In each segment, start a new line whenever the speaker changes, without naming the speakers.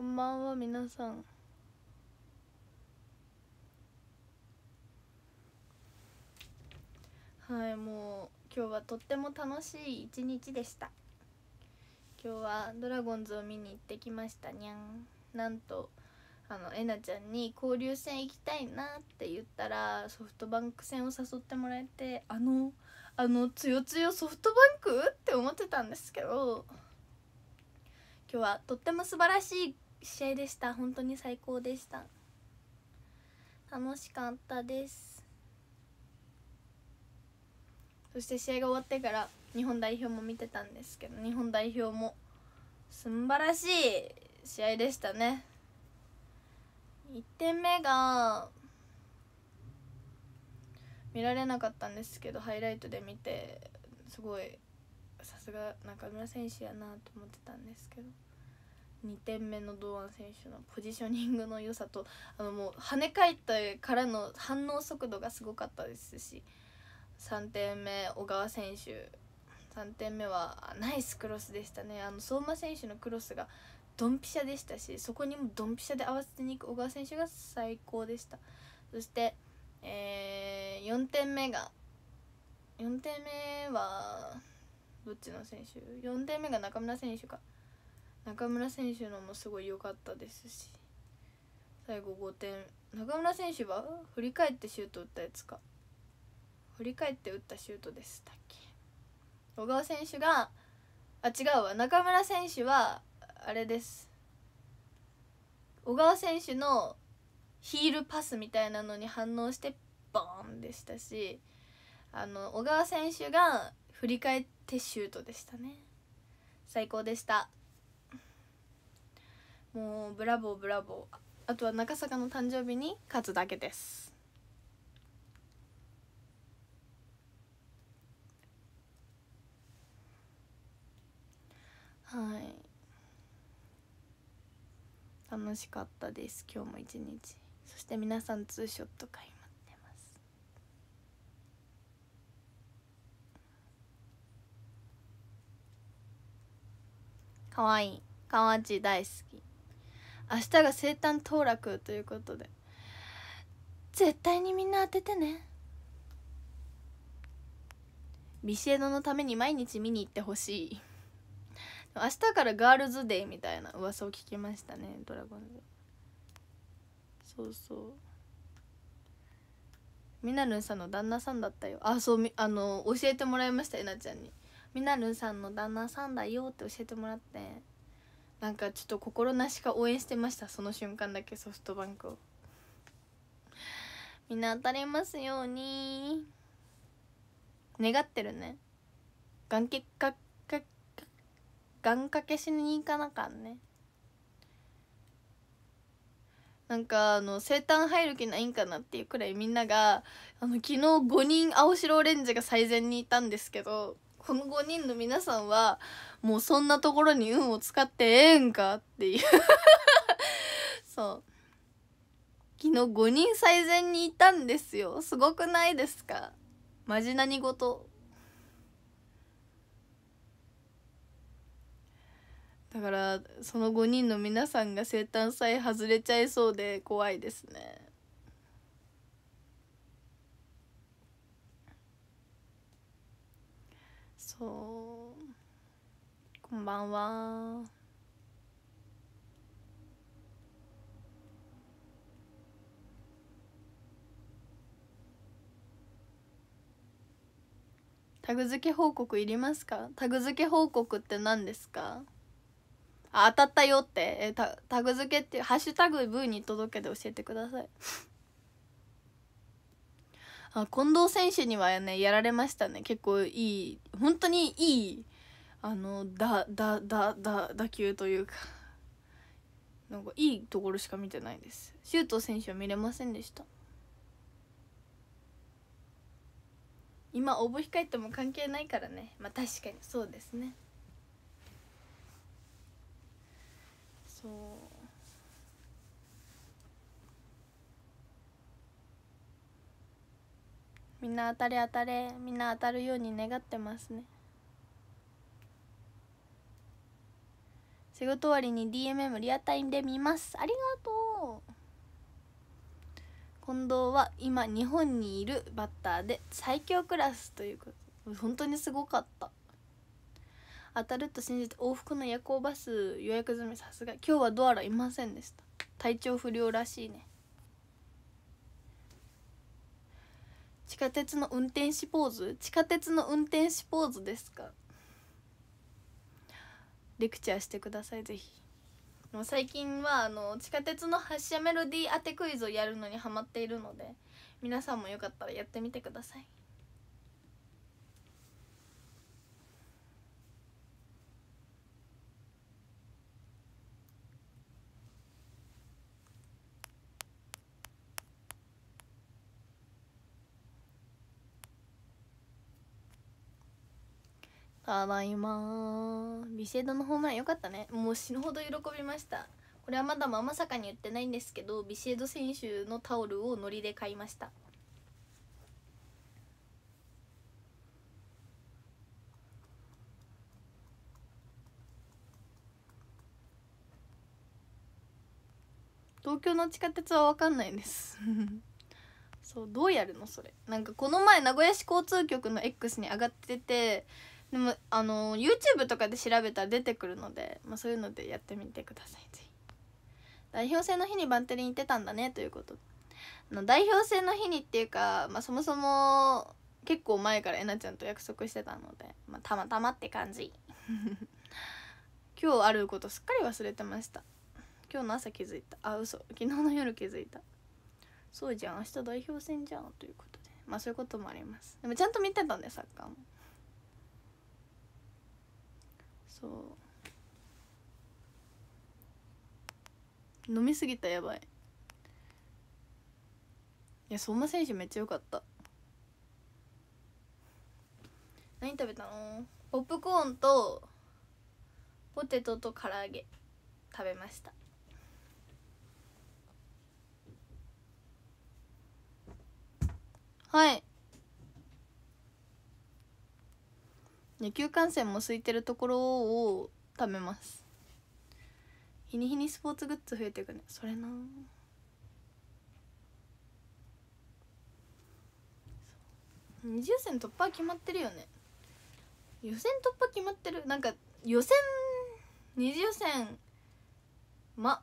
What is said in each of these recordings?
こんばんは皆さん。はいもう今日はとっても楽しい一日でした。今日はドラゴンズを見に行ってきましたにゃん。なんとあのえなちゃんに交流戦行きたいなって言ったらソフトバンク戦を誘ってもらえてあのあのつよつよソフトバンク？って思ってたんですけど今日はとっても素晴らしい試合でした。本当に最高でした。楽しかったです。そして試合が終わってから日本代表も見てたんですけど日本代表も素晴らしい試合でしたね。1点目が見られなかったんですけどハイライトで見てすごいさすが中村選手やなと思ってたんですけど。2点目の堂安選手のポジショニングの良さとあのもう跳ね返ったからの反応速度がすごかったですし3点目小川選手3点目はナイスクロスでしたね。あの相馬選手のクロスがドンピシャでしたしそこにもドンピシャで合わせてに行く小川選手が最高でした。そしてえー、4点目が4点目はどっちの選手？4点目が中村選手か。中村選手のもすごい良かったですし最後5点。中村選手は？振り返ってシュート打ったやつか。振り返って打ったシュートでしたっけ。小川選手があ違うわ。中村選手はあれです。小川選手のヒールパスみたいなのに反応してボーンでしたしあの小川選手が振り返ってシュートでしたね。最高でした。もうブラボーブラボー。あとは中坂の誕生日に勝つだけです。はい。楽しかったです今日も一日。そして皆さんツーショット会待ってます。かわい。いかわち大好き。明日が生誕当落ということで。絶対にみんな当ててね。ビシエドのために毎日見に行ってほしい。明日からガールズデーみたいな噂を聞きましたねドラゴンズ。そうそう。みなるんさんの旦那さんだったよ。あそうあの教えてもらいましたえなちゃんに。みなるんさんの旦那さんだよって教えてもらって。なんかちょっと心なしか応援してましたその瞬間だけソフトバンクを。みんな当たりますように。願ってるね。願掛けか願掛けしに行かなかんね。なんかあの生誕入る気ないんかなっていうくらいみんながあの昨日5人青白オレンジが最善にいたんですけどこの5人の皆さんはもうそんなところに運を使ってええんかっていう。そう。昨日5人最善にいたんですよ。すごくないですか？マジ何事だからその5人の皆さんが生誕祭外れちゃいそうで怖いですね。そう。こんばんは。タグ付け報告いりますか？タグ付け報告って何ですか？あ当たったよって。えタタグ付けってハッシュタグブーに届けて教えてください。あ近藤選手にはねやられましたね。結構いい本当にいいあのだだだだ打球というか。なんかいいところしか見てないです。周東選手は見れませんでした？今応募控えても関係ないからね。まあ確かにそうですね。そう。みんな当たれ当たれみんな当たるように願ってますね。仕事終わりに DMM リアタイムで見ます。ありがとう。近藤は今日本にいるバッターで最強クラスということ本当にすごかった。当たると信じて往復の夜行バス予約済み。さすが。今日はドアラいませんでした。体調不良らしいね。地下鉄の運転士ポーズ？地下鉄の運転士ポーズですか？レクチャーしてくださいぜひ。もう最近はあの地下鉄の発車メロディー当てクイズをやるのにハマっているので皆さんもよかったらやってみてください。ただいまビシエドのホームランよかったね。もう死ぬほど喜びました。これはまだままさかに言ってないんですけどビシエド選手のタオルをノリで買いました。東京の地下鉄は分かんないです。そうどうやるのそれ。なんかこの前名古屋市交通局の X に上がっててでもあの YouTube とかで調べたら出てくるので、まあ、そういうのでやってみてください。ぜひ。代表戦の日にバンテリン行ってたんだねということ。の代表戦の日にっていうか、まあ、そもそも結構前からえなちゃんと約束してたので、まあ、たまたまって感じ。今日あることすっかり忘れてました。今日の朝気づいた。あ嘘。昨日の夜気づいた。そうじゃん。明日代表戦じゃん。ということで。まあそういうこともあります。でもちゃんと見てたんでサッカーも。そう。飲みすぎたやばい。いや相馬選手めっちゃ良かった。何食べたの？ポップコーンとポテトと唐揚げ。食べました。はい。野球観戦も空いてるところを食べます。日に日にスポーツグッズ増えていくね。それな。二次予選突破決まってるよね。予選突破決まってる。なんか予選二次予選ま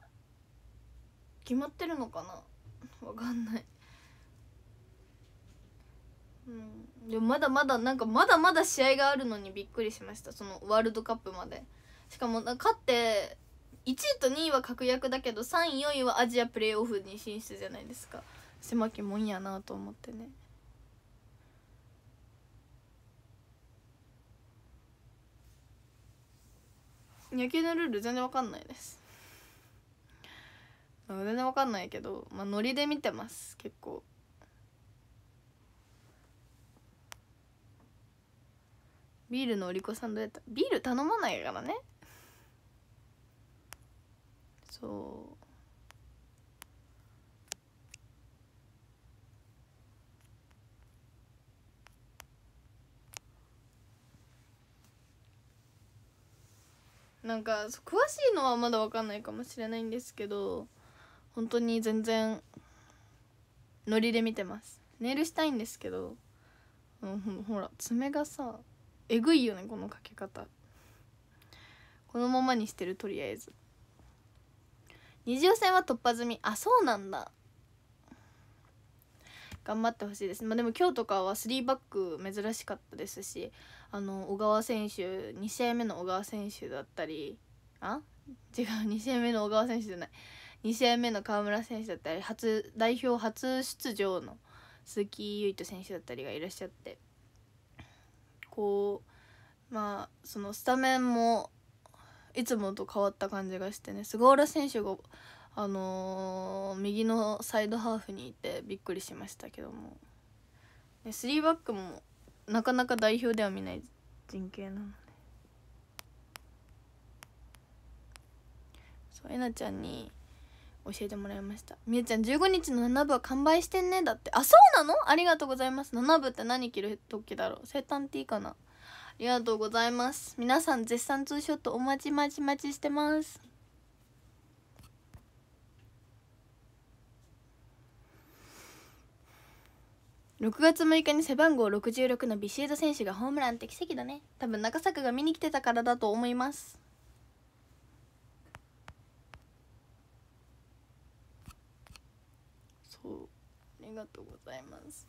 決まってるのかな。わかんない。うん。でもまだまだなんかまだまだ試合があるのにびっくりしました。そのワールドカップまで。しかも勝って1位と2位は確約だけど3位4位はアジアプレーオフに進出じゃないですか。狭きもんやなと思ってね。野球のルール全然わかんないです。全然わかんないけどまあノリで見てます結構。ビールの売り子さんどうやった？ビール頼まないからね。そう。なんか詳しいのはまだ分かんないかもしれないんですけど本当に全然ノリで見てます。ネイルしたいんですけど、うん、ほら爪がさえぐいよねこのかけ方。このままにしてるとりあえず。二次予選は突破済み。あそうなんだ。頑張ってほしいです。まあでも今日とかは3バック珍しかったですしあの小川選手2試合目の小川選手だったりあ？違う2試合目の小川選手じゃない。2試合目の川村選手だったり初代表初出場の鈴木唯人選手だったりがいらっしゃって。こうまあそのスタメンもいつもと変わった感じがしてね菅原選手があのー、右のサイドハーフにいてびっくりしましたけども。3バックもなかなか代表では見ない陣形なので。そうえなちゃんに教えてもらいました。みゆちゃん15日の7部は完売してんね。だって。あそうなの？ありがとうございます。7部って何着る時だろう？生誕 T かな？ありがとうございます。皆さん絶賛ツーショットお待ち待ち待ちしてます。6月6日に背番号66のビシエド選手がホームランって奇跡だね。多分中坂が見に来てたからだと思いますそうありがとうございます。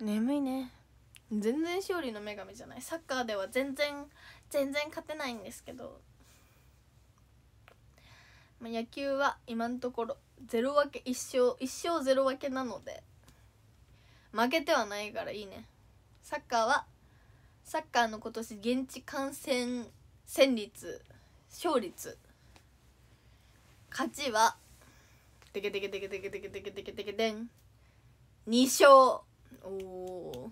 眠いね。全然勝利の女神じゃない。サッカーでは全然全然勝てないんですけど、まあ、野球は今のところゼロ分け一勝一勝ゼロ分けなので負けてはないからいいね。サッカーはサッカーの今年現地観戦戦率勝率勝ちはテケテケテケテケテケテケテケテケテン2勝。おお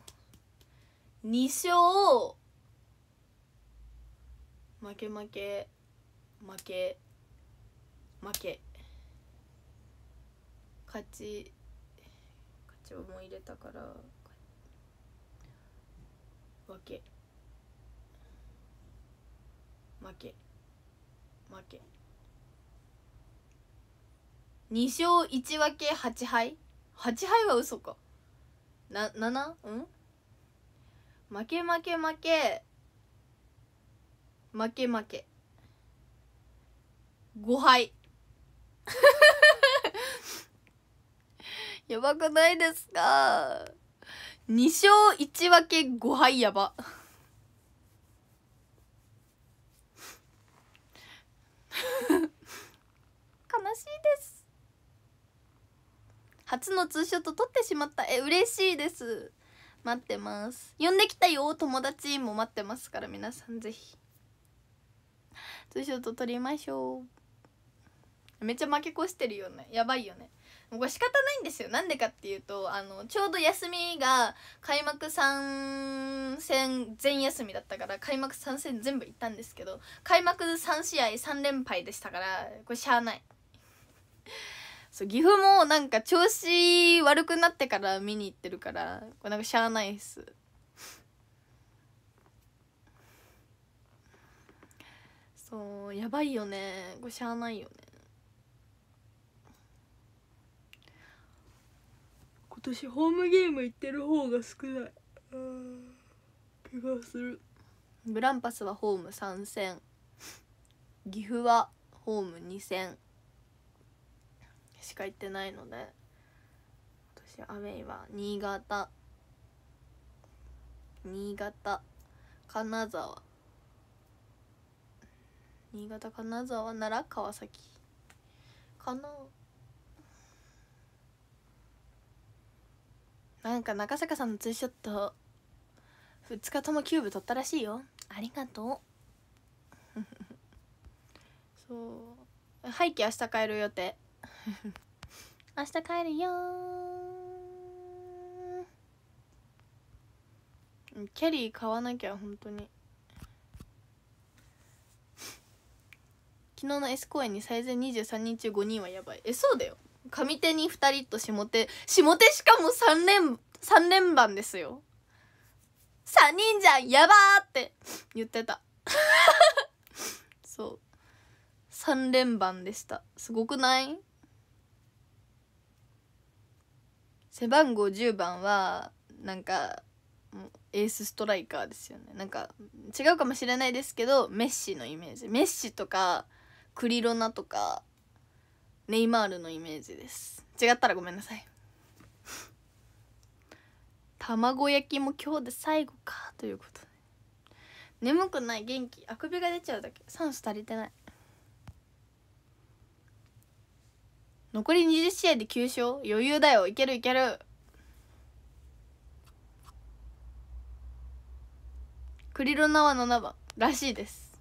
2勝負け負け負け負け。勝ち勝ちをもう入れたから。負け。負け。負け。2勝1分け8敗？8敗は嘘か。な7うん？負け負け負け。負け負け。5敗。やばくないですか？2勝1分け5敗やば。悲しいです。初のツーショット撮ってしまった。え嬉しいです。待ってます。呼んできたよ。友達も待ってますから皆さんぜひ。ツーショット撮りましょう。めっちゃ負け越してるよね。やばいよね。もう仕方ないんですよ。なんでかっていうとあのちょうど休みが開幕3戦全休みだったから開幕3戦全部行ったんですけど開幕3試合3連敗でしたからこれしゃあない。そう岐阜もなんか調子悪くなってから見に行ってるからこれなんかしゃあないっす。そうやばいよね。これしゃあないよね。今年ホームゲーム行ってる方が少ない。気がする。グランパスはホーム3戦岐阜はホーム2戦しか行ってないので。今年アウェイは新潟。新潟。金沢。新潟金沢奈良川崎。かな。なんか中坂さんのツーショット2日ともキューブ取ったらしいよ。ありがとう。そう。背景明日帰る予定。明日帰るよキャリー買わなきゃ本当に。昨日の S 公演に最善23人中5人はやばい。えそうだよ上手に2人と下手下手しかも3連3連番ですよ。3人じゃんやばーって言ってた。そう。3連番でした。すごくない？背番号10番はなんかエースストライカーですよね。なんか違うかもしれないですけどメッシのイメージ。メッシとかクリロナとかネイマールのイメージです。違ったらごめんなさい。卵焼きも今日で最後かということで。眠くない元気。あくびが出ちゃうだけ。酸素足りてない。残り20試合で9勝余裕だよ。いけるいける。クリロナは7番らしいです。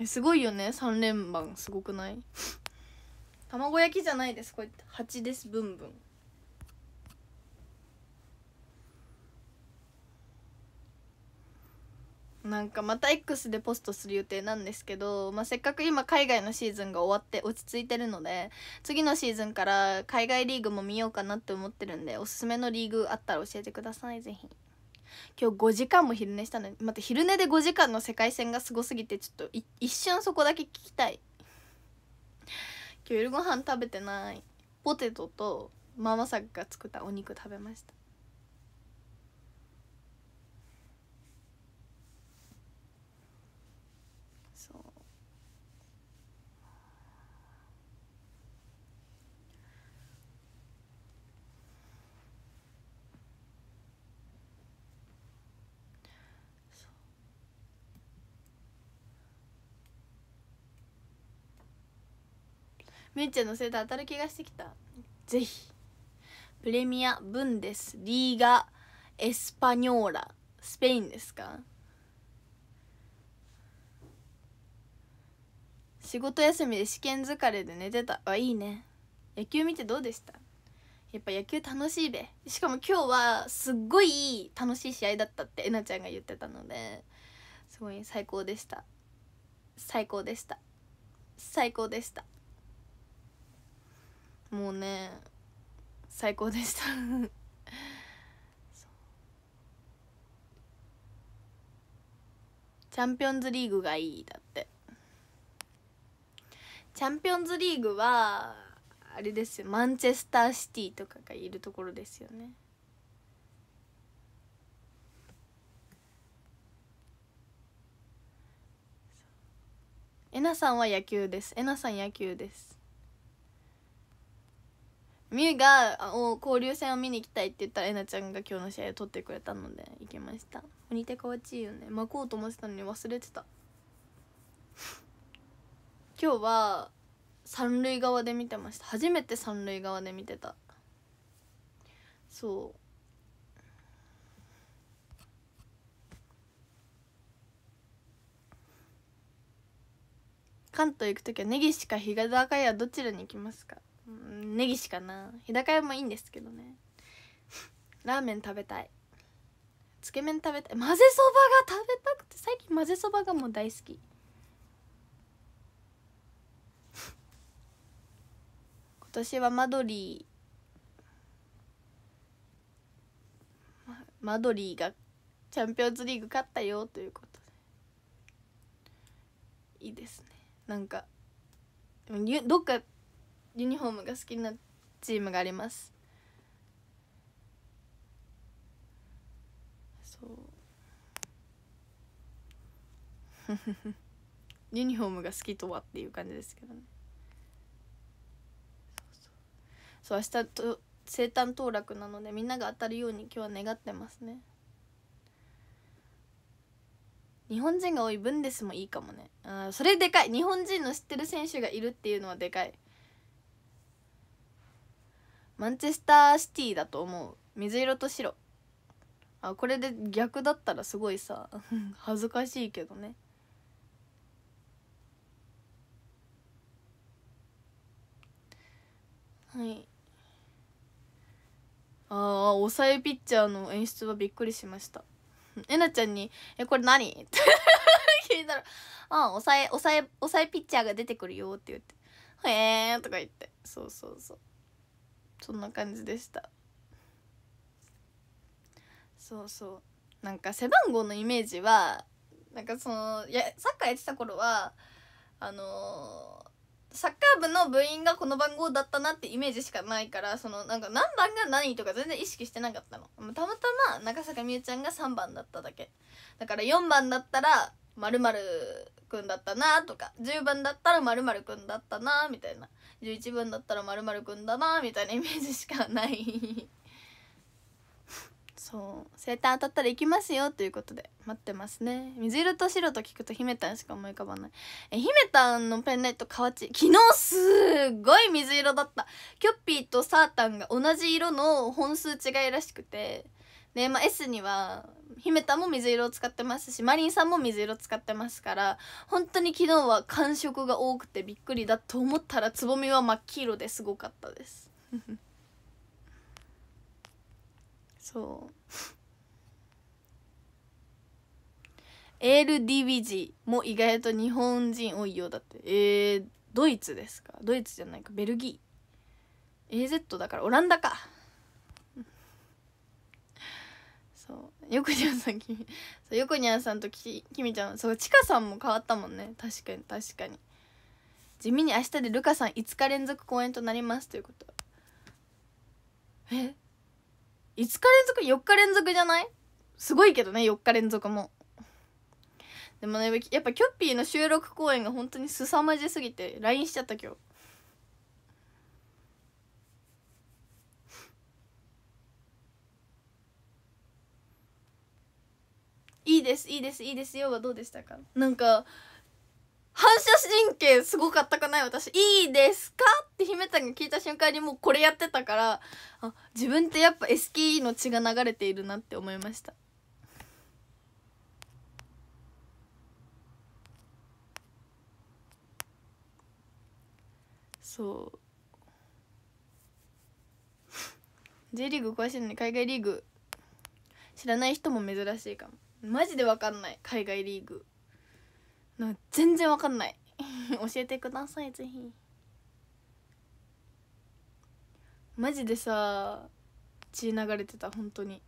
えすごいよね。3連番。すごくない？卵焼きじゃないです。これ8です。ブンブン。なんかまた X でポストする予定なんですけど、まあ、せっかく今海外のシーズンが終わって落ち着いてるので次のシーズンから海外リーグも見ようかなって思ってるんでおすすめのリーグあったら教えてください。ぜひ。今日5時間も昼寝したのに待って昼寝で5時間の世界戦がすごすぎてちょっと一瞬そこだけ聞きたい。今日夜ご飯食べてないポテトとママさんが作ったお肉食べました。みゆちゃのせいで当たる気がしてきた。ぜひ。プレミア・ブンデス・リーガ・エスパニョーラ。スペインですか？仕事休みで試験疲れで寝てた。あいいね。野球見てどうでした？やっぱ野球楽しいべ。しかも今日はすっごい楽しい試合だったってえなちゃんが言ってたので。すごい最高でした。最高でした。最高でした。もうね最高でした。チャンピオンズリーグがいいだって。チャンピオンズリーグはあれですよ。マンチェスターシティとかがいるところですよね。えなさんは野球です。えなさん野球です。みゆがお交流戦を見に行きたいって言ったらえなちゃんが今日の試合を取ってくれたので行きました。鬼手かわちいよね。巻こうと思ってたのに忘れてた。今日は三塁側で見てました。初めて三塁側で見てた。そう。関東行く時は根岸か日高屋どちらに行きますか？ネギしかな。日高屋もいいんですけどね。ラーメン食べたい。つけ麺食べたい。混ぜそばが食べたくて最近混ぜそばがもう大好き。今年はマドリー。マドリーがチャンピオンズリーグ勝ったよということで。いいですね。なんかどっかユニフォームが好きなチームがあります。そう。ユニフォームが好きとはっていう感じですけどね。そうそう。明日と生誕当落なのでみんなが当たるように今日は願ってますね。日本人が多いブンデスもいいかもね。あそれでかい。日本人の知ってる選手がいるっていうのはでかい。マンチェスターシティだと思う。水色と白。あこれで逆だったらすごいさ 恥ずかしいけどね。はい。ああ抑えピッチャーの演出はびっくりしました。えなちゃんに「えこれ何?」って 聞いたら「ああ抑え抑え抑えピッチャーが出てくるよ」って言って「へえ」とか言って。そうそうそう。そんな感じでした。そうそう。なんか背番号のイメージはなんかそのいやサッカーやってた頃はあのー、サッカー部の部員がこの番号だったなってイメージしかないからそのなんか何番が何とか全然意識してなかったの。たまたま中坂美優ちゃんが3番だっただけ。だから4番だったらまるくんだったなとか10番だったらまるくんだったなみたいな。11番だったらまるくんだなみたいなイメージしかない。そう。生誕当たったら行きますよということで待ってますね。水色と白と聞くと姫たんしか思い浮かばない。え姫たんのペンライト河内昨日すっごい水色だった。キョッピーとサータンが同じ色の本数違いらしくてで、まあ、S には姫たんも水色を使ってますしマリンさんも水色使ってますから本当に昨日は感触が多くてびっくりだと思ったらつぼみは真っ黄色です。ごかったです。そう。エール・ディビジも意外と日本人多いようだって。えー、ドイツですか？ドイツじゃないか。ベルギー。AZ だからオランダか。そう。よくにゃんさんきそうよくにゃんさんとききみちゃんそうちかさんも変わったもんね。確かに確かに。地味に明日でルカさん5日連続公演となりますということ。え？5日連続？4日連続じゃない？すごいけどね4日連続も。でもねやっぱキョッピーの収録公演が本当に凄まじすぎて LINE しちゃった今日。いいですいいですいいですよはどうでしたか？なんか反射神経すごかったかな？い私いいですか？って姫たんが聞いた瞬間にもうこれやってたからあ自分ってやっぱ SKE の血が流れているなって思いました。そう。J リーグ詳しいのに海外リーグ知らない人も珍しいかも。マジで分かんない。海外リーグ。な全然分かんない。教えてくださいぜひ。マジでさ血流れてた本当に。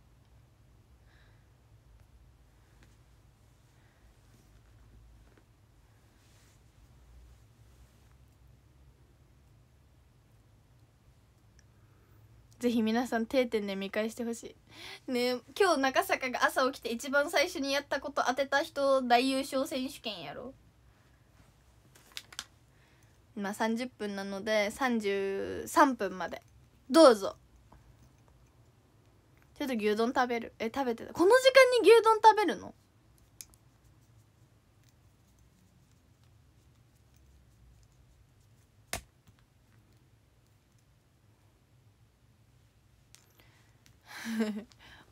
ぜひ皆さん定点で見返してほしい。ね今日中坂が朝起きて一番最初にやったこと当てた人大優勝選手権やろ今30分なので33分まで。どうぞ。ちょっと牛丼食べる。え食べてた。この時間に牛丼食べるの？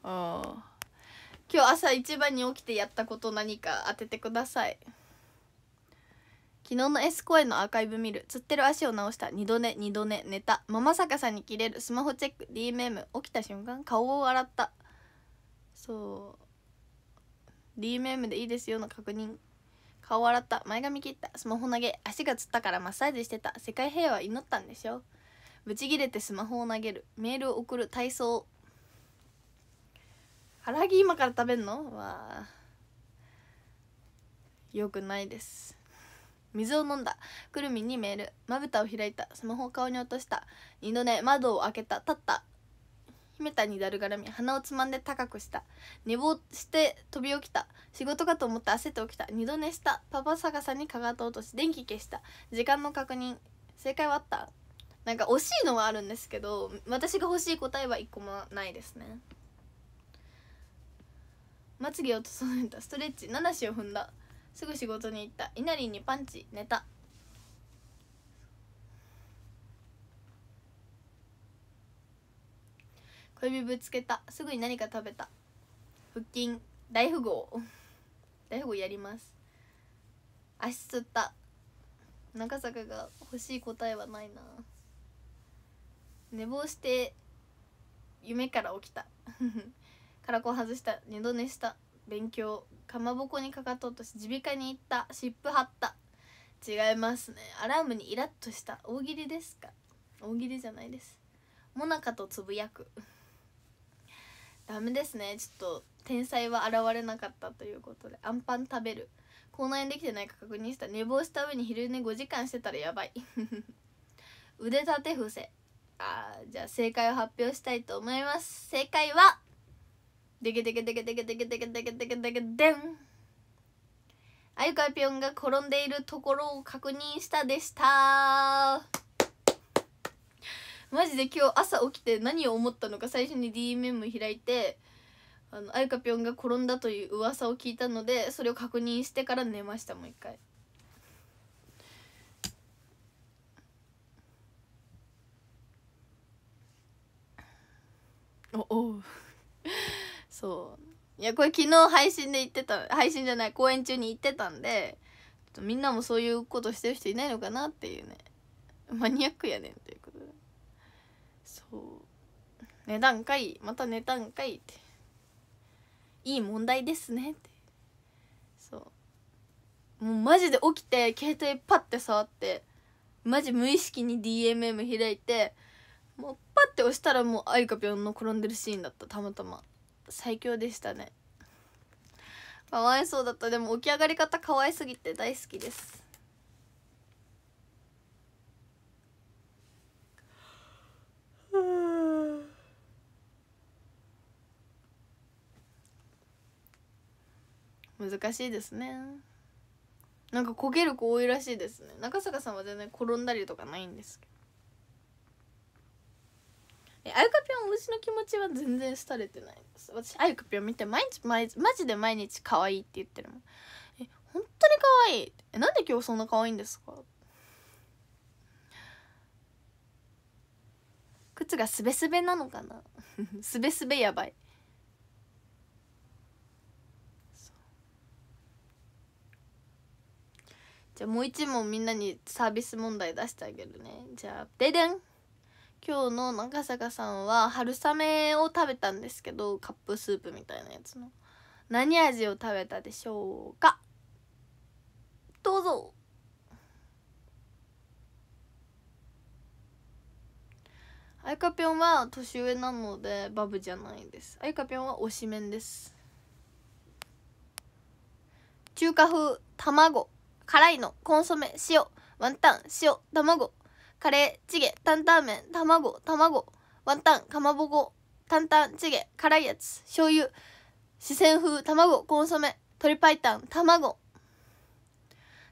あ 今日朝一番に起きてやったこと何か当ててください。昨日の S 公演のアーカイブ見る。つってる足を直した。二度寝二度寝。寝た。ママ坂さんに切れる。スマホチェック。DMM 起きた瞬間顔を洗った。そう。DMM でいいですよの確認。顔洗った。前髪切った。スマホ投げ。足がつったからマッサージしてた。世界平和祈ったんでしょ。ブチギレてスマホを投げる。メールを送る。体操。唐揚げ今から食べんの？わよくないです。水を飲んだ。くるみにメール。まぶたを開いた。スマホを顔に落とした。二度寝窓を開けた。立った。秘めたにだるがらみ。鼻をつまんで高くした。寝坊して飛び起きた。仕事かと思って焦って起きた。二度寝した。パパ逆さにかかと落とし電気消した。時間の確認。正解はあった。なんか惜しいのはあるんですけど私が欲しい答えは一個もないですね。まつげを整えたストレッチ7しを踏んだ。すぐ仕事に行った。稲荷にパンチ寝た。小指ぶつけた。すぐに何か食べた。腹筋。大富豪。大富豪やります。足つった。中坂が欲しい答えはないな。寝坊して夢から起きた。カラコン外した二度寝した。勉強。かまぼこにかかとうとし耳鼻科に行った。湿布貼った。違いますね。アラームにイラッとした大喜利ですか？大喜利じゃないです。もなかとつぶやく。ダメですね。ちょっと天才は現れなかったということで。アンパン食べる。口内炎できてないか確認した。寝坊した上に昼寝5時間してたらやばい。腕立て伏せ。あじゃあ正解を発表したいと思います。正解はでけでけでけでけでけでけでけでけでけでんあゆかぴょんが転んでいるところを確認したでしたマジで今日朝起きて何を思ったのか最初に DMM 開いてあのあゆかぴょんが転んだという噂を聞いたのでそれを確認してから寝ましたもう一回おおそう。いやこれ昨日配信で言ってた配信じゃない公演中に言ってたんでみんなもそういうことしてる人いないのかなっていうね。マニアックやねんということで。そう。値段かいまた値段かいって。いい問題ですねって。そう。もうマジで起きて携帯パッて触ってマジ無意識に DMM 開いてもうパッて押したらもうあゆかぴょんの転んでるシーンだったたまたま。最強でしたね。かわいそうだった。でも起き上がり方可愛すぎて大好きです。難しいですね。なんか焦げる子多いらしいですね。中坂さんは全然転んだりとかないんですけど。えあゆかぴょんうちの気持ちは全然廃れてないです。私あゆかぴょん見て毎日毎日マジで毎日可愛いって言ってるもん。え本当に可愛い。えなんで今日そんな可愛いんですか？靴がすべすべなのかな？すべすべやばい。じゃあもう一問みんなにサービス問題出してあげるね。じゃあででん。今日の中坂さんは春雨を食べたんですけどカップスープみたいなやつの。何味を食べたでしょうか？どうぞ。あいかぴょんは年上なのでバブじゃないです。あいかぴょんは推しメンです。中華風卵辛いのコンソメ塩ワンタン塩卵。カレーチゲ担々麺卵卵ワンタンかまぼこ担々チゲ辛いやつ醤油四川風卵コンソメ鶏白湯卵。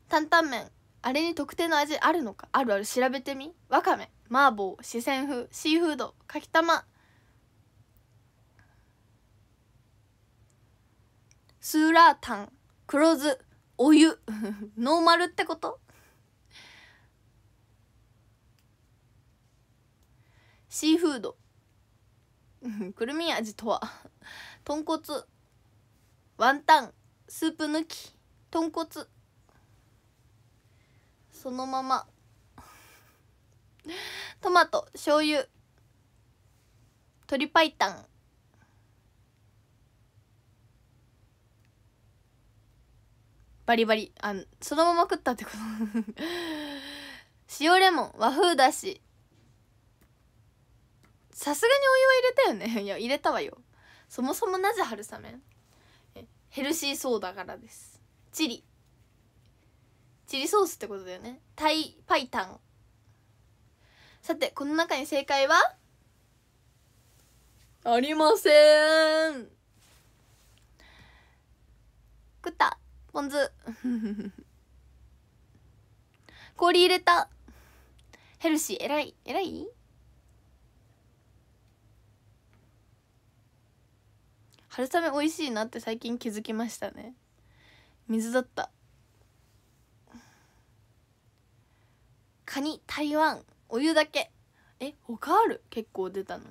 担々麺あれに特定の味あるのか？あるある。調べてみ？わかめ麻婆四川風シーフードかきたま。スーラータン黒酢お湯。ノーマルってこと？シーフード。くるみ味とは豚骨。ワンタン。スープ抜き。豚骨。そのまま。トマト。醤油。鶏白湯。バリバリ。あそのまま食ったってこと。塩レモン。和風だし。さすがにお湯は入れたよね。いや入れたわよ。そもそもなぜ春雨？ヘルシーそうだからです。チリ。チリソースってことだよね。タイパイタン。さてこの中に正解は？ありません。食った。ポン酢。氷入れた。ヘルシー。えらい。えらい？春雨美味しいなって最近気づきましたね。水だった。カニ台湾お湯だけ。え他ある？結構出たのに。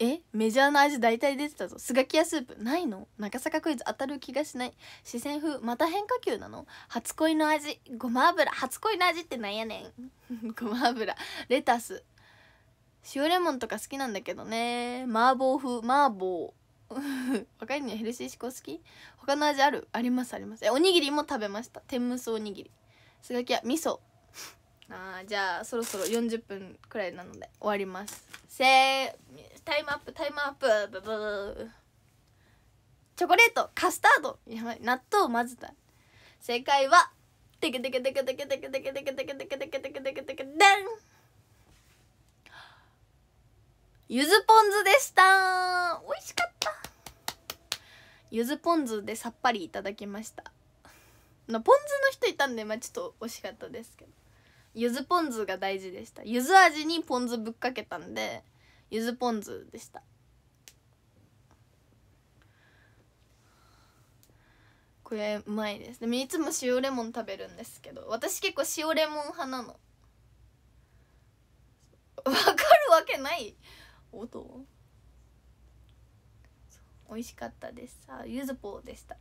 えメジャーな味大体出てたぞ。スガキヤスープないの？中坂クイズ当たる気がしない。四川風また変化球なの？初恋の味。ごま油。初恋の味ってなんやねん。ごま油。レタス。塩レモンとか好きなんだけどね。麻婆風麻婆。若いのにヘルシー志向好き？他の味ある？ありますあります。えおにぎりも食べました。天むすおにぎり。スガキヤ味噌。あじゃあそろそろ40分くらいなので終わります。せータイムアップタイムアップ。ブブーチョコレートカスタード。やばい。納豆混ぜた。正解はテケテケテケテケテケテケテケテケテケテケテケテケテケテケデンゆずポン酢でした。美味しかった。ゆずポン酢でさっぱりいただきました。のポン酢の人いたんでまあちょっと惜しかったですけど。ゆずポン酢が大事でした。ゆず味にポン酢ぶっかけたんでゆずポン酢でした。これうまいです。でもいつも塩レモン食べるんですけど私結構塩レモン派なの。わかるわけない。音美味しかったです。あゆずぽでした。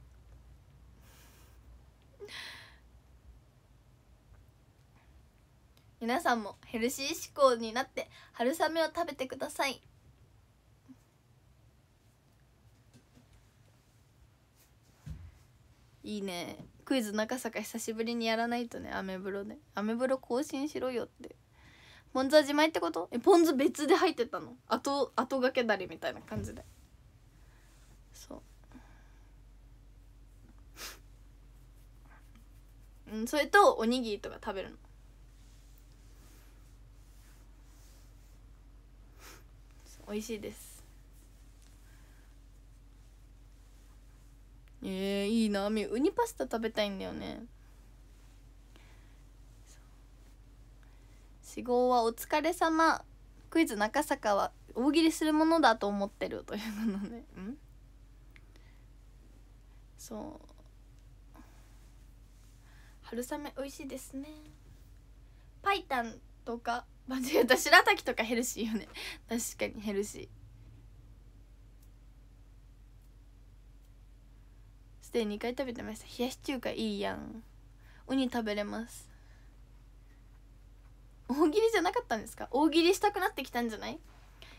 皆さんもヘルシー志向になって春雨を食べてください。いいね。クイズ中坂久しぶりにやらないとねアメブロでアメブロ更新しろよって。ポン酢は自前ってこと？えポン酢別で入ってたの？後後がけだりみたいな感じで。そう。うんそれとおにぎりとか食べるの？美味しいです。えー、いいな。みウニパスタ食べたいんだよね。死後はお疲れ様。クイズ中坂は大喜利するものだと思ってるというのね。ん？そう。春雨美味しいですね。パイタンとか間違えた白滝とかヘルシーよね。確かにヘルシー。ステイ2回食べてました。冷やし中華いいやん。ウニ食べれます。大喜利じゃなかったんですか？大喜利したくなってきたんじゃない？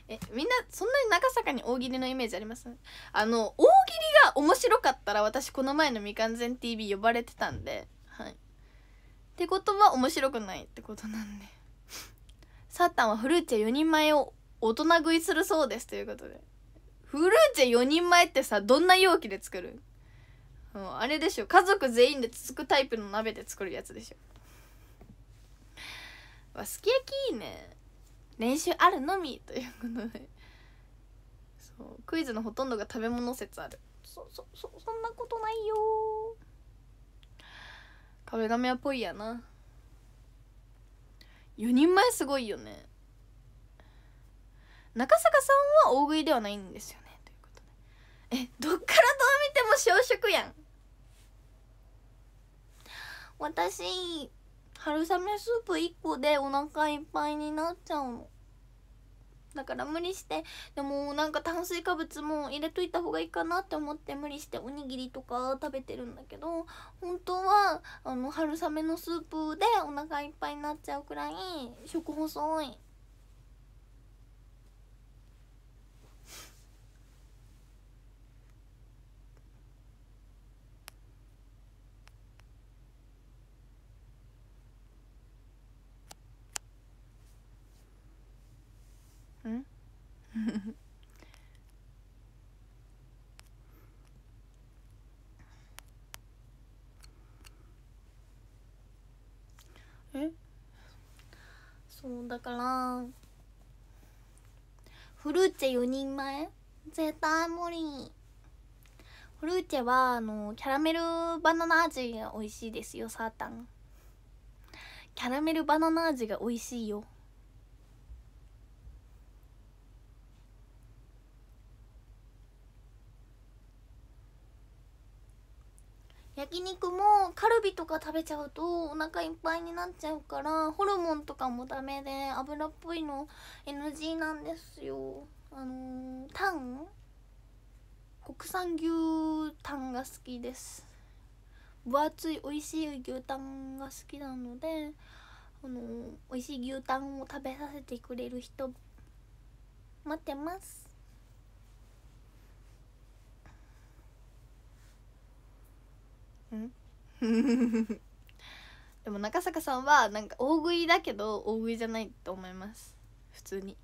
えみんなそんなに長坂に大喜利のイメージあります？あの大喜利が面白かったら私この前のみかんぜん TV 呼ばれてたんではい。ってことは面白くないってことなんで。サータンはフルーチェ4人前を大人食いするそうですということで。フルーチェ4人前ってさどんな容器で作る？うあれでしょ。家族全員でつつくタイプの鍋で作るやつでしょ。わすき焼きいいね。練習あるのみということで。そうクイズのほとんどが食べ物説ある。そそそそんなことないよ。壁紙はぽいやな。4人前すごいよね。中坂さんは大食いではないんですよね。ということで。えどっからどう見ても小食やん。私春雨スープ1個でお腹いっぱいになっちゃうの。だから無理して。でもなんか炭水化物も入れといた方がいいかなって思って無理しておにぎりとか食べてるんだけど本当はあの春雨のスープでお腹いっぱいになっちゃうくらい食細いん え？そうだから。フルーチェ4人前？絶対無理。フルーチェはあのキャラメルバナナ味が美味しいですよサータン。キャラメルバナナ味が美味しいよ。焼肉もカルビとか食べちゃうとお腹いっぱいになっちゃうからホルモンとかもダメで油っぽいの NG なんですよ。あのー、タン？国産牛タンが好きです。分厚い美味しい牛タンが好きなのであのー、美味しい牛タンを食べさせてくれる人待ってます。でも中坂さんはなんか大食いだけど大食いじゃないと思います。普通に。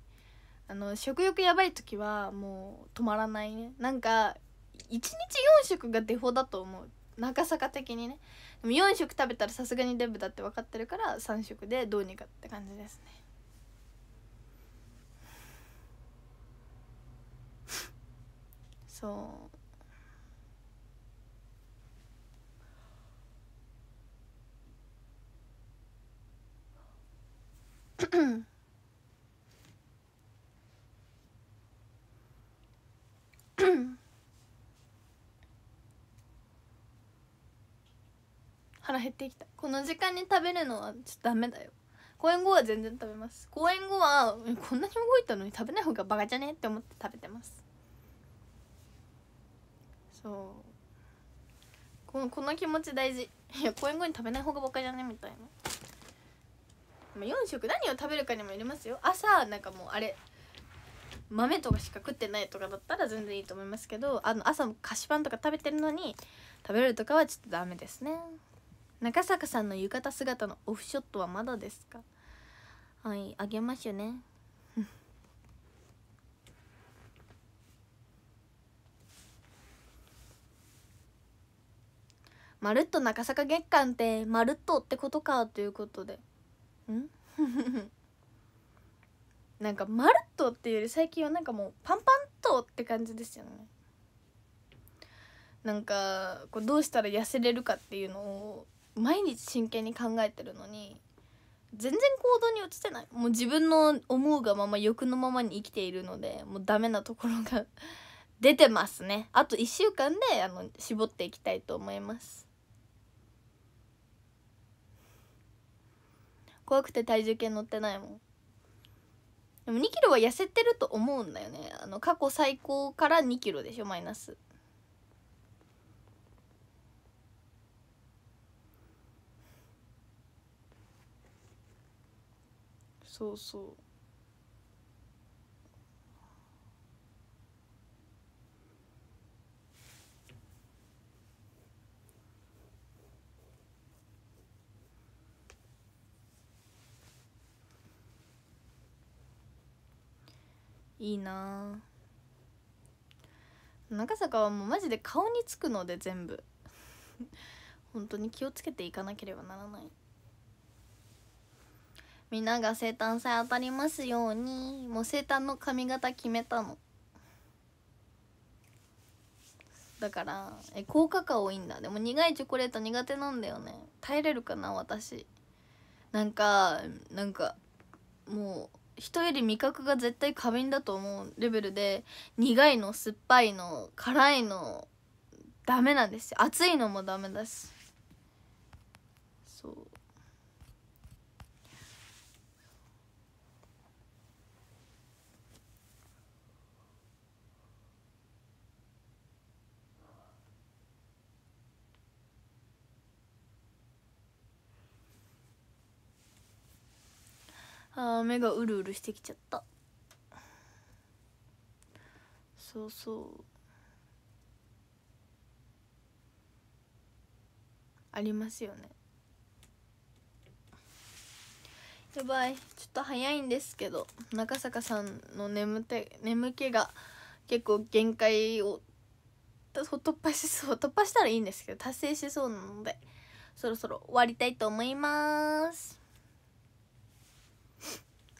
あの食欲やばい時はもう止まらないね。なんか1日4食がデフォだと思う。中坂的にね。でも4食食べたらさすがにデブだって分かってるから3食でどうにかって感じですね。そう。腹減ってきた。この時間に食べるのはちょっとダメだよ。公演後は全然食べます。公演後はこんなに動いたのに食べない方がバカじゃねって思って食べてます。そう。このこの気持ち大事。いや公演後に食べない方がバカじゃねみたいな。4食何を食べるかにもよりますよ。朝なんかもうあれ豆とかしか食ってないとかだったら全然いいと思いますけどあの朝菓子パンとか食べてるのに食べるとかはちょっとダメですね。中坂さんの浴衣姿のオフショットはまだですか？はいあげますよね。まるっと中坂月間ってまるっとってことかということで。ん？なんかまるっとっていうより最近はなんかもうパンパンとって感じですよね。なんかこうどうしたら痩せれるかっていうのを毎日真剣に考えてるのに全然行動に移せない。もう自分の思うがまま欲のままに生きているのでもうダメなところが 出てますね。あと1週間であの絞っていきたいと思います。怖くて体重計乗ってないもん。でも2キロは痩せてると思うんだよね。あの過去最高から2キロでしょマイナス。そうそう。いいな。中坂はもうマジで顔につくので全部。本当に気をつけていかなければならない。みんなが生誕祭当たりますようにもう生誕の髪型決めたの。だからえ高カカオいいんだ。でも苦いチョコレート苦手なんだよね。耐えれるかな私。なんかなんかもう人より味覚が絶対過敏だと思うレベルで苦いの酸っぱいの辛いのダメなんですよ。熱いのもダメだしそうあー目がうるうるしてきちゃった。そうそう。ありますよね。やばい。ちょっと早いんですけど中坂さんの眠て眠気が結構限界を突破しそう。突破したらいいんですけど達成しそうなのでそろそろ終わりたいと思います。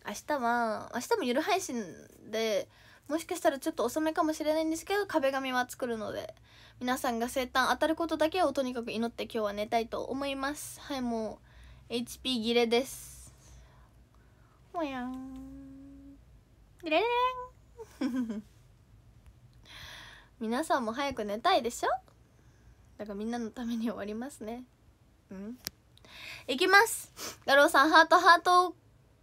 明日は明日も夜配信でもしかしたらちょっと遅めかもしれないんですけど壁紙は作るので皆さんが生誕当たることだけをとにかく祈って今日は寝たいと思います。はいもう HP 切れです。もやん。レレレン皆さんも早く寝たいでしょ？だからみんなのために終わりますね。うん。いきます。ガローさんハートハート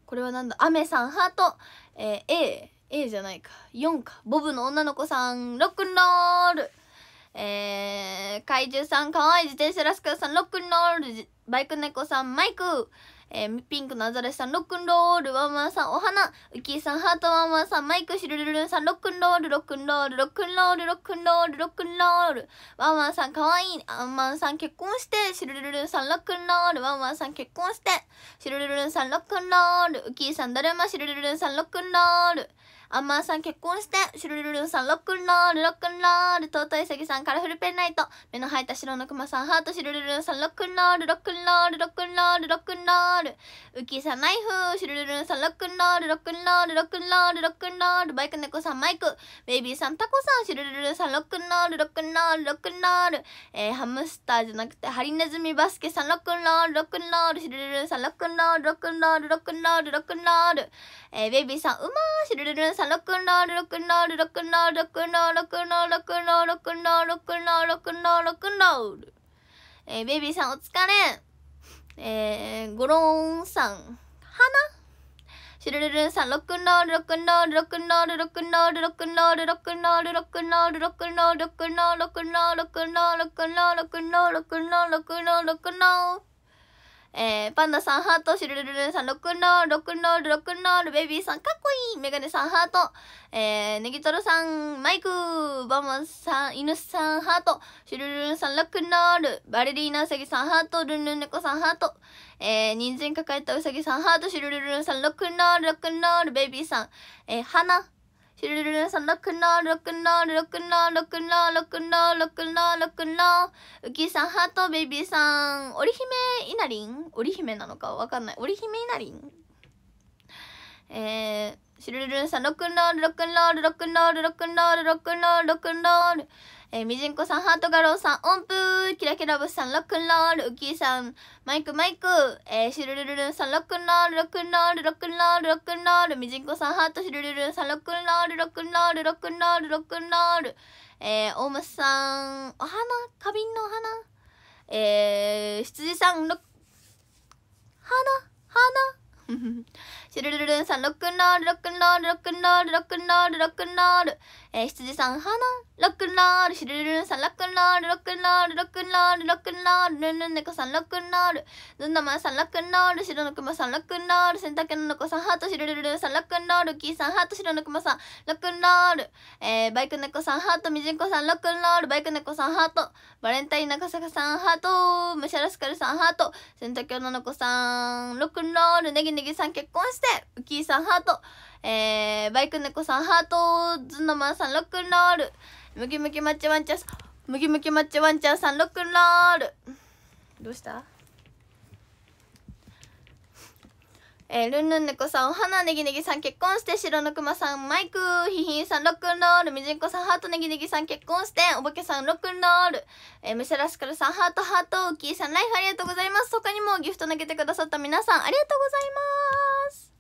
これはなんだ？アメさんハート、えー、A A じゃないか。4か。ボブの女の子さん。ロックンロール。えー、怪獣さんかわいい自転車ラスカルさん。ロックンロール。バイク猫さん。マイク。えー、ピンクのアザレスさん、ロックンロール、ワンマンさん、お花、ウキーさん、ハートワンマンさん、マイク、シルルルンさん、ロックンロール、ロックンロール、ロックンロール、ロックンロール、ロックンロール、ワンマンさん、かわいい、アンマンさん、結婚して、シルルルルンさん、ロックンロール、ワンマンさん、結婚して、シルルルンさん、ロックンロール、ウキーさん、だるま、シルルルンさん、ロックンロール、アンマンさん結婚して、シュルルルンさんロックンロール、ロックンロール、尊いサギさんカラフルペンライト、目の生えた白のクマさんハート、シュルルルンさんロックンロール、ロックンロール、ロックンロール、ロックンロール、ウキさんナイフ、シュルルルンさんロックンロール、ロックンロール、ロックンロール、ロックンロール、バイク猫さんマイク、ベイビーさんタコさん、シュルルルンさんロックンロール、ロックンロール、ロックンロール、えー、ハムスターじゃなくてハリネズミバスケさんロックンロール、ロックンロール、シュルルルンさんロックンロール、ロックンロール、ロックンロール、ロックンロール、えー、ベイビーさんうまー、シュルルルンさんさロックンロール、ロックンロールロックンロールロックンロールロックンロールロックンロールロックンロールロックンロールロックンロールロックンロールえー、ベビーさんお疲れ。えー、ゴローンさん。花シュルルルンさんロックンロールロックンロールロックンロールロックンロールロックンロールロックンロールロックンロールロックンロールロックンロールロックンロールロックンロールロックンロールロックンロールロックンロールロックンロールロックンロールロックンロールえー、パンダさんハート、シルルルルンさんロックンロール、ロックンロール、ロックンロール、ベイビーさんかっこいいメガネさんハート、えー、ネギトロさんマイク、バマンさん、犬さんハート、シルルルンさんロックンロール、バレリーナウサギさんハート、ルンルン猫さんハート、えー、人参抱えたウサギさんハート、シルルルンさんロックンロール、ロックンロール、ベイビーさん、えー、花、シュルルルさん、ロックンロール、ロックンロール、ロックンロール、ロックンロール、ロックンロール、ロックンロール、ロックンロール、ウキさん、ハート、ベイビーさん、織姫いなりん織姫なのかわかんない。織姫いなりんえー、シュルルルさん、ロックンロール、ロックンロール、ロックンロール、ロックンロール、ロックンロール、ロックンロール、えー、みじんこさん、ハートガローさん、音符、キラキラブスさん、ロックンロール、ウキーさん、マイクマイク、えー、シルルルルンさん、ロックンロール、ロックンロール、ロックンロール、ロックンロール、みじんこさん、ハート、シルルルンさん、ロックンロール、ロックンロール、ロックンロール、ロックンロール、えー、オウムさん、お花、花瓶のお花、えー、羊さん、ロック、花、花、シルルルルンさん、ロックンロール、ロックンロール、ロックンロール、ロックンロール、ロックンロール。えー、羊さん、花、ロックンロール、シルルルンさん、ロックンロール、ロックンロール、ロックンロール、ロックンロール、ルンルン猫さん、ロックンロール、ズンダマンさん、ロックンロール、白のクマさん、ロックンロール、洗濯の猫さん、ハート、シルルルルンさん、ロックンロール、キーさん、ハート、白のクマさん、ロックンロール、えー、バイク猫さん、ハート、ミジンコさん、ロックンロール、バイク猫さん、ハート、バレンタイン中坂さん、ハート、ムシャラスカルさん、ハート、洗濯の猫さん、ロックンロール、ネギネギさん、結婚して、ウキーさん、ハート、えー、バイク猫さん、ハート、ズンダマンさん、ロックンロール、ムキムキマッチワンちゃん、ムキムキマッチワンちゃさん、ロックンロール。どうした？えー、ルンルン猫さん、お花ネギネギさん結婚して、白のクマさん、マイク、ヒヒンさん、ロックンロール、みじんこさん、ハートネギネギさん結婚して、おばけさん、ロックンロール、えー、ムシャラスカルさん、ハートハート、ウキーさん、ライフありがとうございます。他にもギフト投げてくださった皆さん、ありがとうございます。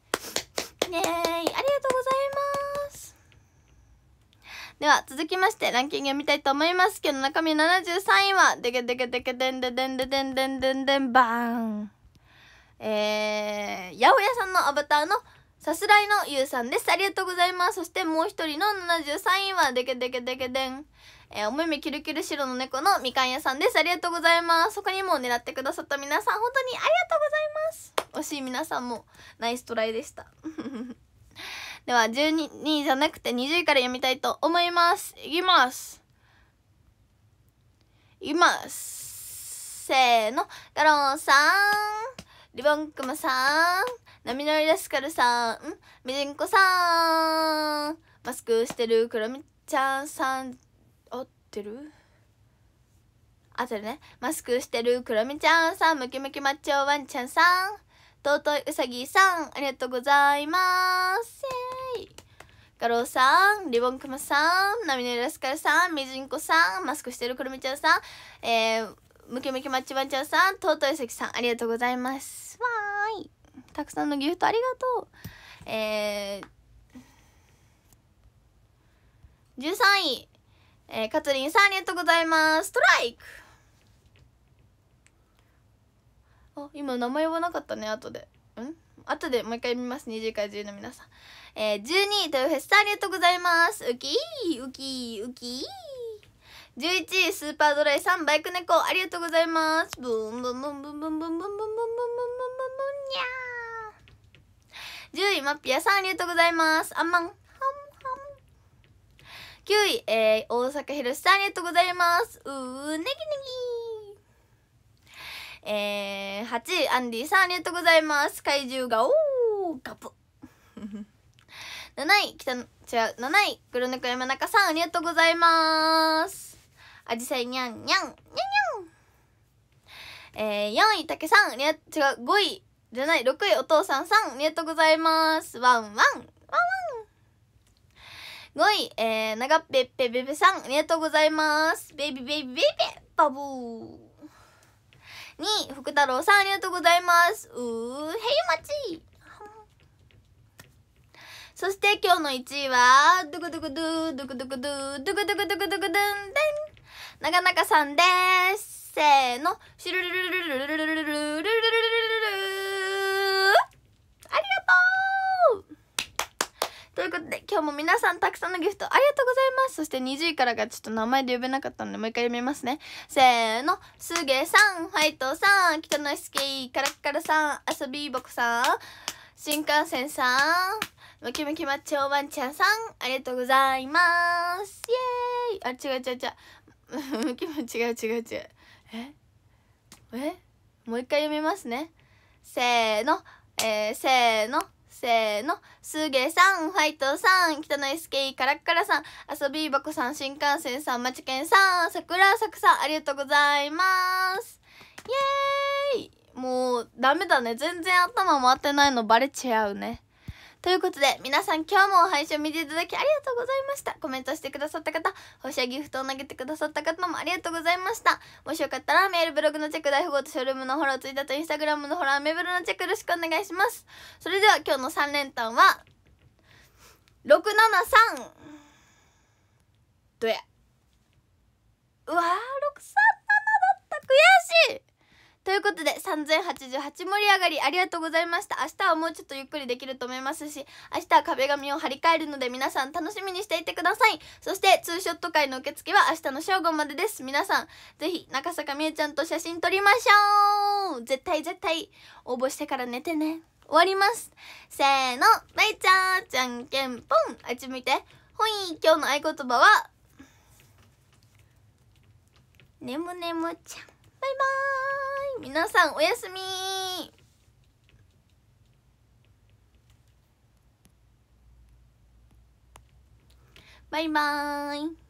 イエーイ、ありがとうございます。では、続きまして、ランキングを見たいと思います。けど中身73位は、でけでけでけでんででんででんでんでんでんばーん。えー、八百屋さんのアバターのさすらいのゆうさんです。ありがとうございます。そしてもう一人の73位は、でけでけでけでん。えー、お目目キルキル白の猫のみかん屋さんです。ありがとうございます。他にも狙ってくださった皆さん、本当にありがとうございます。惜しい皆さんもナイストライでした。では、12位じゃなくて20位から読みたいと思います。いきます。いきます。せーの。ガロンさん。リボンクマさん。波乗りラスカルさん。みじんこさん。マスクしてるクロミちゃんさん。合ってる？合ってるね。マスクしてるクロミちゃんさん。ムキムキマッチョワンちゃんさん。尊いうさぎさん。ありがとうございます。イーイガローさん、リボンクマさん、ナミネラスカルさん、ミジンコさん、マスクしてるクロミちゃんさん、えー、ムキムキマッチワンちゃんさん、尊いさきさん、ありがとうございます。わーい。たくさんのギフトありがとう。えー、13位、えー、カツリンさん、ありがとうございます。ストライクあ、今名前言わなかったね、後でう。ん？後でもう一回見ます。20から10の皆さん。えー、12位、豊フェスさん、ありがとうございます。ウキー、ウキー、ウキー。11位、スーパードライさん、バイク猫、ありがとうございます。ブンブンブンブンブンブンブンブンブンブンブンブンブンにゃー。10位、マッピアさん、ありがとうございます。あんまん、はんはん。9位、えー、大阪ひろしさん、ありがとうございます。うー、ネギネギえー、8位、アンディさん、ありがとうございます。怪獣が、おー、ガプ。7位、北の、違う、7位、黒猫山中さん、ありがとうございます。あじさいにゃんにゃん、にゃんにゃん。えー、4位、たけさん、ありが、違う、5位、じゃない、6位、お父さんさん、ありがとうございます。ワンワン、ワンワン。5位、えー、ながっぺっぺべべさん、ありがとうございます。ベイビーベイビーベイビー、バブー。2位、福太郎さん、ありがとうございます。うー、へいまち。そして今日の1位は、ドゥクドゥクドゥ、ドゥクドゥクドゥ、ドゥクドゥクドゥクドゥクドゥンデン。なかなかさんです。せーの、シュルルルルルルルルルルルルルルルルありがとうということで今日も皆さんたくさんのギフトありがとうございますそして20位からがちょっと名前で呼べなかったのでもう一回読みますねせーのすげさんファイトさん北野すけカラッカラさん遊びぼくさん新幹線さんムキムキマッチョワンちゃんさんありがとうございますイエーイあ違う違う違うムキム違う違う違う。え？え？もう一回読みますね。せーの。えー、せーの。せーの。すげさんファイトさん北野 SK カラッカラさん遊びばこさん新幹線さんまちけんさん桜咲さんありがとうございます。イエーイ。もうダメだね。全然頭回ってないのバレちゃうね。ということで、皆さん今日も配信を見ていただきありがとうございました。コメントしてくださった方、星やギフトを投げてくださった方もありがとうございました。もしよかったらメール、ブログのチェック、大富豪とショールームのフォロー、ツイッターとインスタグラムのフォロー、メブロのチェックよろしくお願いします。それでは今日の3連単は、673! どやうわー、637だった悔しいということで3088盛り上がりありがとうございました。明日はもうちょっとゆっくりできると思いますし明日は壁紙を張り替えるので皆さん楽しみにしていてください。そしてツーショット会の受付は明日の正午までです。皆さんぜひ中坂美恵ちゃんと写真撮りましょう。絶対絶対応募してから寝てね。終わります。せーの。バイチャーじゃんけんぽん。あっち向いて。ほい。今日の合言葉はねむねむちゃん。バイバーイ。皆さんおやすみ。バイバーイ。